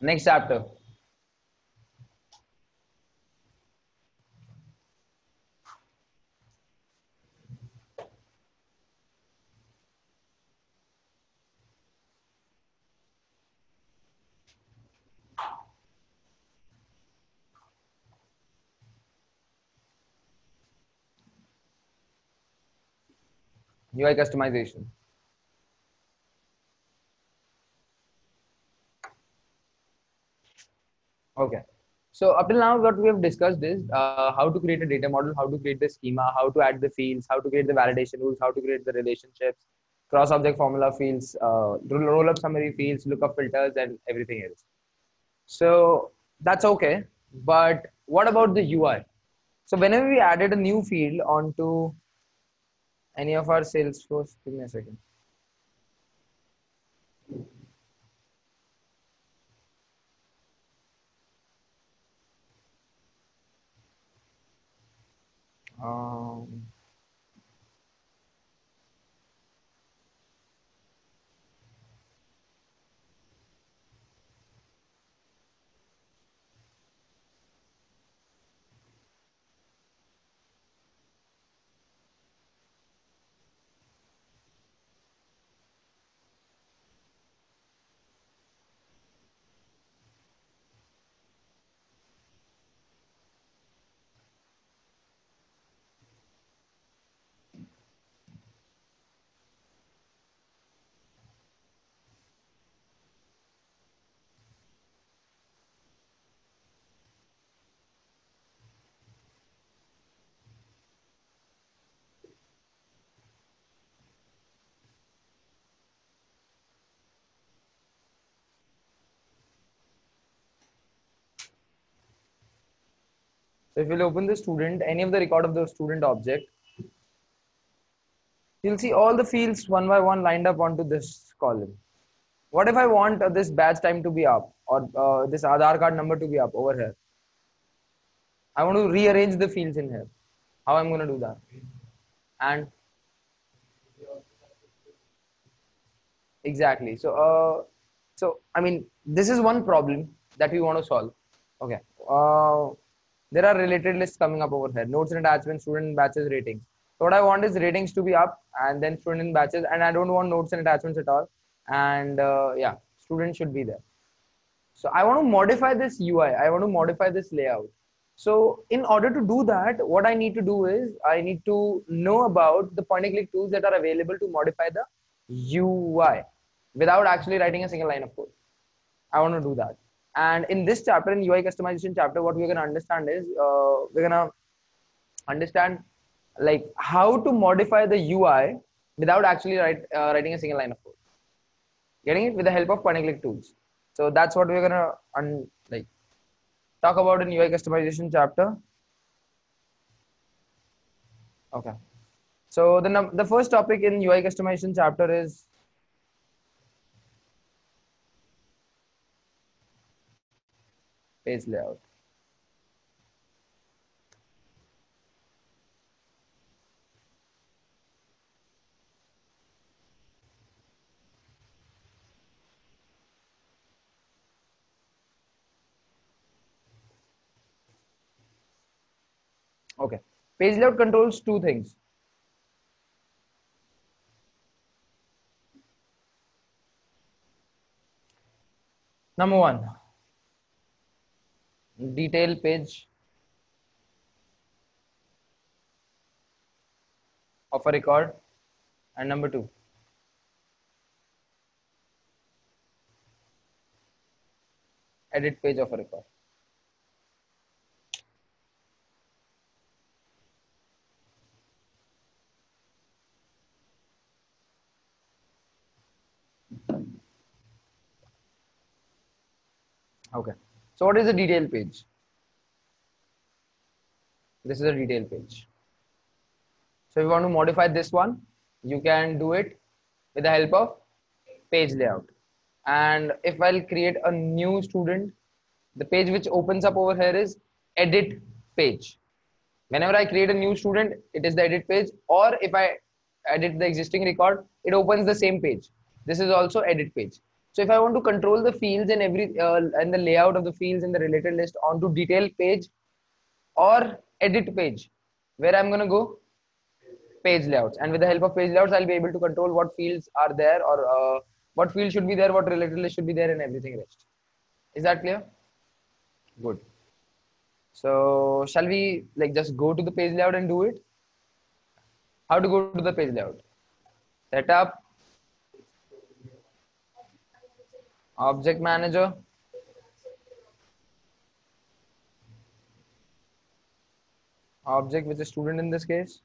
Next chapter. UI customization. Okay. So up till now, what we have discussed is uh, how to create a data model, how to create the schema, how to add the fields, how to create the validation rules, how to create the relationships, cross-object formula fields, uh, roll-up summary fields, lookup filters, and everything else. So that's okay. But what about the UI? So whenever we added a new field onto any of our Salesforce, give me a second. Um, So if you'll open the student, any of the record of the student object, you'll see all the fields one by one lined up onto this column. What if I want uh, this batch time to be up or uh, this Aadhaar card number to be up over here? I want to rearrange the fields in here. How I'm going to do that? And exactly. So, uh, so I mean, this is one problem that we want to solve. Okay. Uh, there are related lists coming up over here. Notes and attachments student batches ratings so what i want is ratings to be up and then student batches and i don't want notes and attachments at all. And uh, yeah students should be there. So i want to modify this ui i. Want to modify this layout. So in order to do that what i need to do is i need to know about the point and click tools that are available to modify the ui without actually writing a single line of code i want to do that and in this chapter, in UI customization chapter, what we're going to understand is uh, we're going to understand like how to modify the UI without actually write, uh, writing a single line of code. Getting it with the help of point and click tools. So that's what we're gonna un- like talk about in UI customization chapter. Okay. So the the first topic in UI customization chapter is page layout. Okay. Page layout controls two things. Number one, detail page of a record. And number two, edit page of a record. Okay. So what is a detail page? This is a detail page. So if you want to modify this one, you can do it with the help of page layout. And if I'll create a new student, the page which opens up over here is edit page. Whenever I create a new student, it is the edit page. Or if I edit the existing record, it opens the same page. This is also edit page. So if I want to control the fields and every uh, and the layout of the fields in the related list onto detail page or edit page, where I'm gonna go page layouts, and with the help of page layouts, I'll be able to control what fields are there or uh, what field should be there, what related list should be there, and everything rest. Is that clear? Good. So shall we like just go to the page layout and do it? How to go to the page layout? Setup, object manager, object which is student in this case.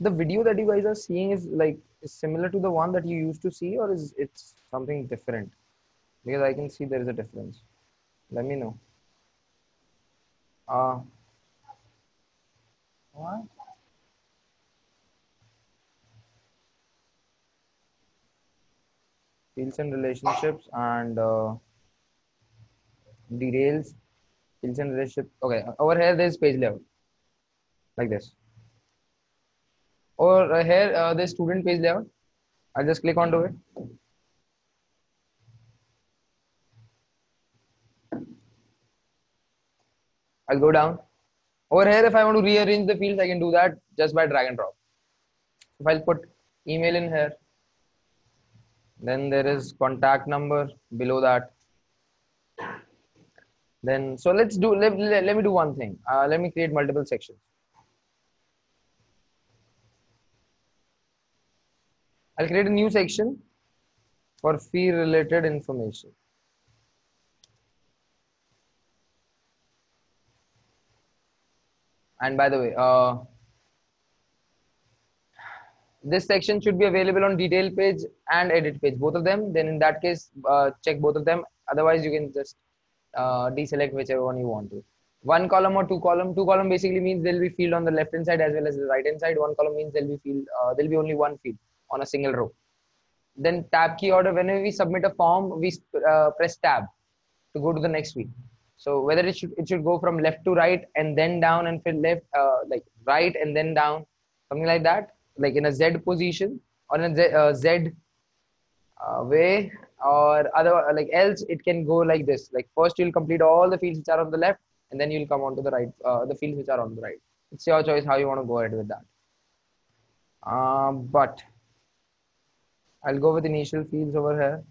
The video that you guys are seeing is like is similar to the one that you used to see or is it's something different? Because I can see there is a difference. Let me know. Uh, what? Fields and relationships and uh, details. Fields and relationship. Okay, over here there's page layout like this. Or here uh, there's student page layout. I'll just click onto it. I'll go down. Over here, if I want to rearrange the fields, I can do that just by drag and drop. If I'll put email in here, then there is contact number below that. Then, so let's do, let, let, let me do one thing. Uh, let me create multiple sections. I'll create a new section for fee related information. and by the way uh, this section should be available on detail page and edit page both of them. Then in that case uh, check both of them. Otherwise you can just uh, deselect whichever one you want to. One column or two column two column basically means there'll be field on the left hand side as well as the right hand side. One column means there'll be field uh, there'll be only one field on a single row. Then tab key order whenever we submit a form we uh, press tab to go to the next field. So whether it should it should go from left to right and then down and fill left, uh, like right and then down, something like that, like in a Z position or in a Z, uh, Z uh, way or other like else it can go like this. Like first you'll complete all the fields which are on the left and then you'll come on to the right, uh, the fields which are on the right. It's your choice how you want to go ahead with that. Um, but I'll go with initial fields over here.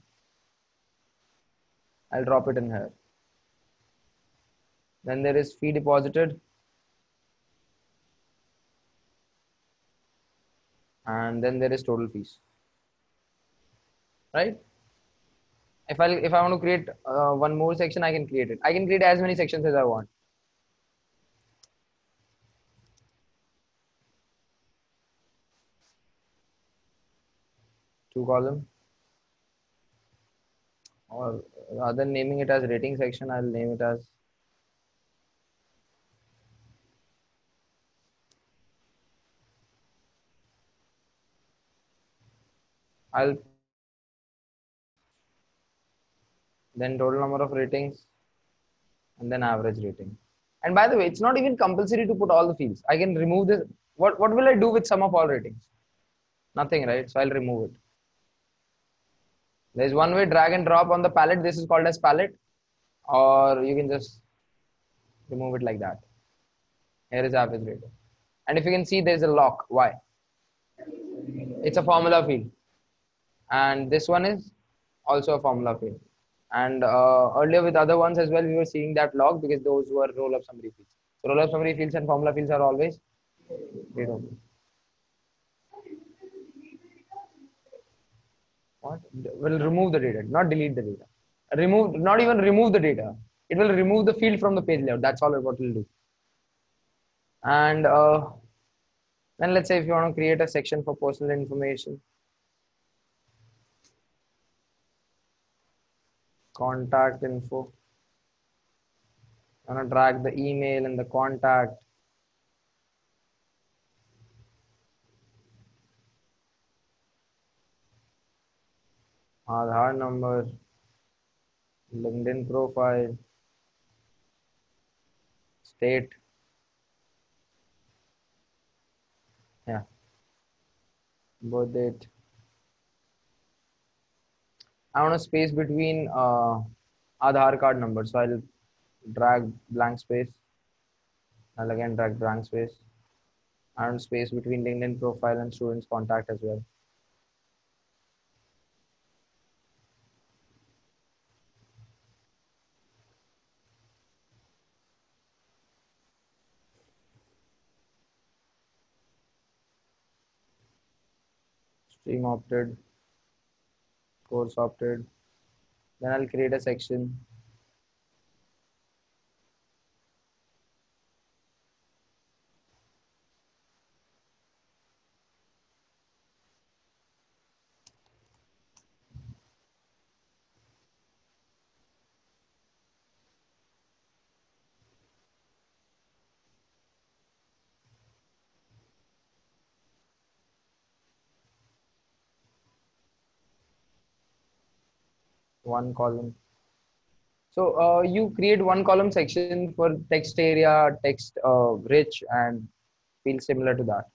I'll drop it in here. Then there is fee deposited. And then there is total fees. Right? If I if I want to create uh, one more section, I can create it. I can create as many sections as I want. Two column. Or rather naming it as rating section, I'll name it as I'll then total number of ratings and then average rating. And by the way, it's not even compulsory to put all the fields. I can remove this. What, what will I do with sum of all ratings? Nothing, right? So I'll remove it. There's one way drag and drop on the palette. This is called as palette or you can just remove it like that. Here is average rating. And if you can see, there's a lock. Why? It's a formula field and this one is also a formula field and uh, earlier with other ones as well we were seeing that log because those were roll up summary fields. So roll up summary fields and formula fields are always zero. What? Will remove the data not delete the data. Remove not even remove the data. It will remove the field from the page layout. That's all what it will do. And uh, then let's say if you want to create a section for personal information contact info. I'm gonna drag the email and the contact. Aadhaar number, LinkedIn profile, state. Yeah. Birth date. I want a space between uh, Aadhaar card number. So I'll drag blank space. I'll again drag blank space. And space between LinkedIn profile and student's contact as well. stream opted, course opted. Then I'll create a section. One column. So uh, you create one column section for text area, text uh, rich, and feel similar to that.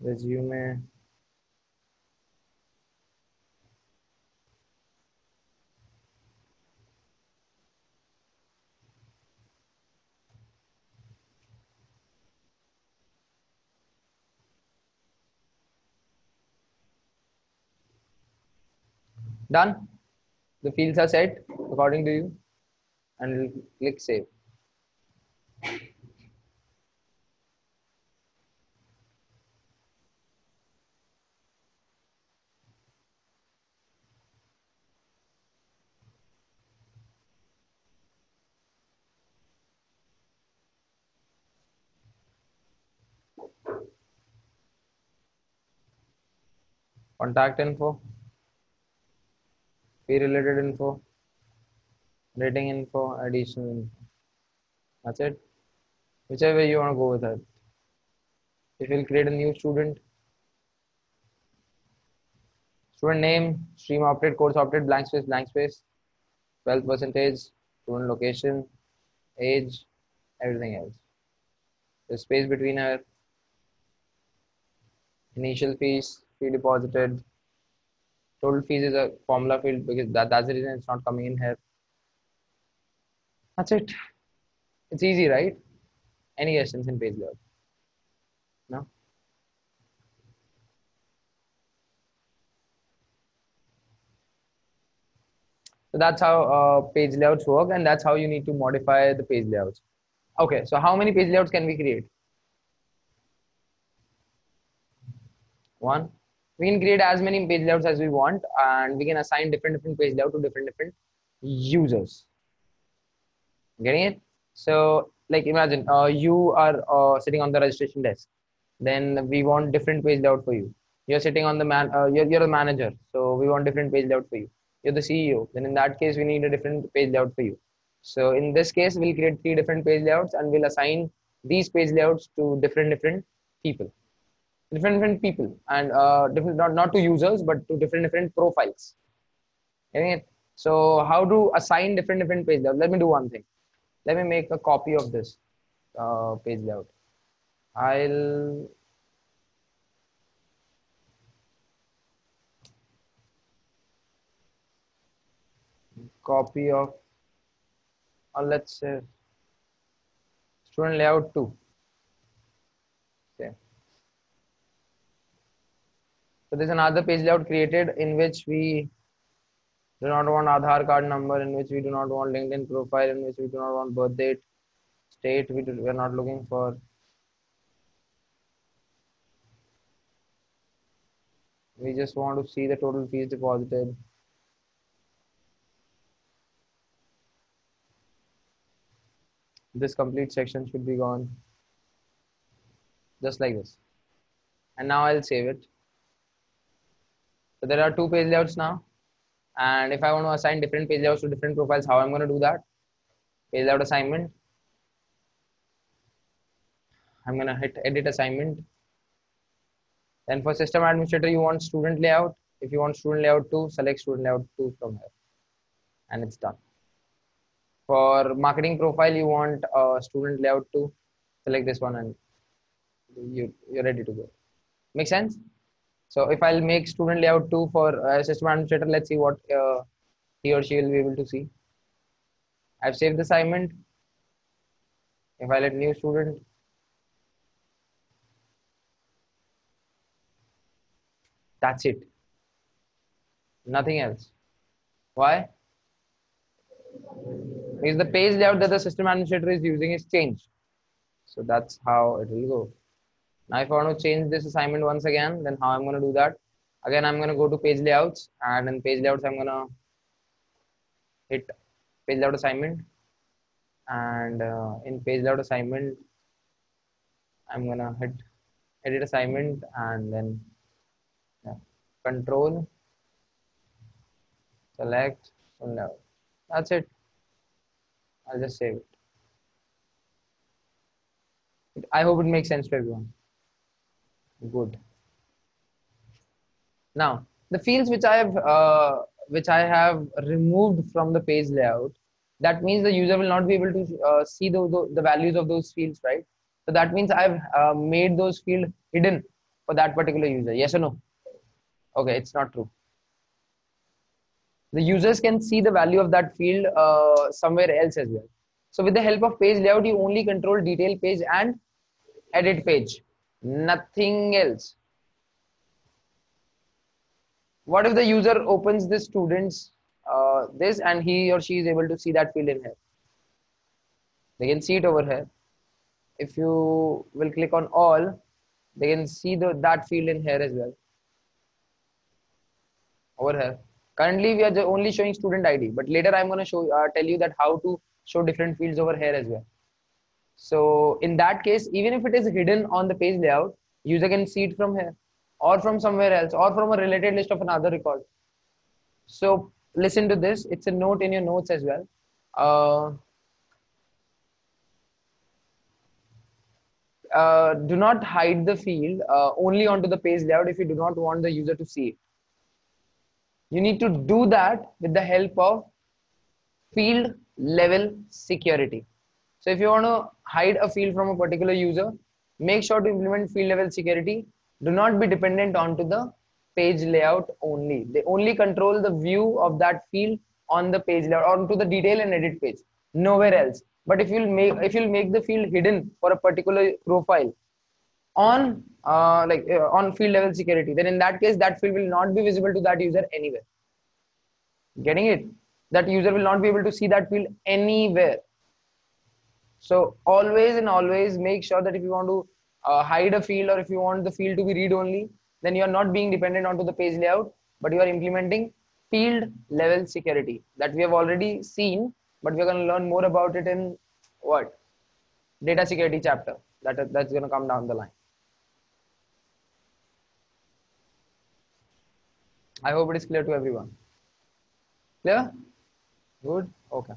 Resume. Done. The fields are set according to you and click save. Contact info related info, rating info, additional info. That's it. Whichever you want to go with it. If you'll create a new student, student name, stream opted, course opted, blank space, blank space, 12 percentage, student location, age, everything else. The space between her, initial fees, fee deposited, total fees is a formula field because that, that's the reason it's not coming in here. That's it. It's easy, right? Any questions in page layout? No? So that's how uh, page layouts work and that's how you need to modify the page layouts. Okay, so how many page layouts can we create? One, we can create as many page layouts as we want and we can assign different different page layout to different different users. Getting it? So like imagine uh, you are uh, sitting on the registration desk. Then we want different page layout for you. You're sitting on the man uh, you're, you're a manager so we want different page layout for you. You're the ceo then in that case we need a different page layout for you. So in this case we'll create three different page layouts and we'll assign these page layouts to different different people different different people and uh, different not, not to users but to different different profiles. So how to assign different different page layout? Let me do one thing. Let me make a copy of this uh, page layout. I'll copy of uh, let's say student layout 2 So there's another page layout created in which we do not want Aadhaar card number, in which we do not want LinkedIn profile, in which we do not want birth date, state we, do, we are not looking for. We just want to see the total fees deposited. This complete section should be gone. Just like this. And now I'll save it. So there are two page layouts now. And if I want to assign different page layouts to different profiles, how I'm going to do that? Page layout assignment. I'm going to hit edit assignment. Then for system administrator, you want student layout. If you want student layout 2, select student layout 2 from here. And it's done. For marketing profile, you want uh, student layout 2. select this one and you, you're ready to go. Make sense? So if I'll make student layout 2 for uh, system administrator, let's see what uh, he or she will be able to see. I've saved the assignment. If I let new student, that's it. Nothing else. Why? Because the page layout that the system administrator is using is changed. So that's how it will go. Now, if I want to change this assignment once again, then how I'm going to do that? Again, I'm going to go to page layouts and in page layouts, I'm going to hit page layout assignment. And uh, in page layout assignment, I'm going to hit edit assignment and then yeah, control, select, layout. That's it. I'll just save it. I hope it makes sense to everyone. Good. Now, the fields which I have uh, which I have removed from the page layout, that means the user will not be able to uh, see the, the, the, values of those fields, right? So that means I've uh, made those fields hidden for that particular user. Yes or no? Okay, it's not true. The users can see the value of that field uh, somewhere else as well. So with the help of page layout, you only control detail page and edit page nothing else. What if the user opens the students uh, this and he or she is able to see that field in here? They can see it over here. If you will click on all they can see the that field in here as well. Over here. Currently we are only showing student id but later i'm going to show uh, tell you that how to show different fields over here as well so in that case, even if it is hidden on the page layout, user can see it from here or from somewhere else or from a related list of another record. So listen to this. It's a note in your notes as well. Uh, uh, do not hide the field uh, only onto the page layout if you do not want the user to see it. You need to do that with the help of field level security. So if you want to hide a field from a particular user, make sure to implement field level security. Do not be dependent onto the page layout only. They only control the view of that field on the page layout or onto the detail and edit page, nowhere else. But if you'll make if you'll make the field hidden for a particular profile on uh, like uh, on field level security, then in that case that field will not be visible to that user anywhere. Getting it? That user will not be able to see that field anywhere so always and always make sure that if you want to uh, hide a field or if you want the field to be read only, then you are not being dependent onto the page layout, but you are implementing field level security that we have already seen, but we're going to learn more about it in what? Data security chapter that, that's going to come down the line. I hope it is clear to everyone. Clear? Good? Okay.